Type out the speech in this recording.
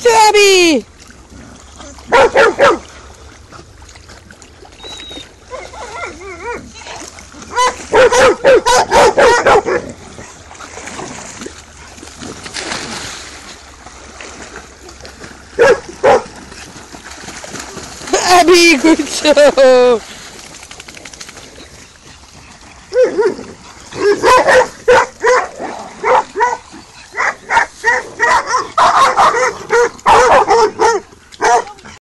What's Abby? Good job.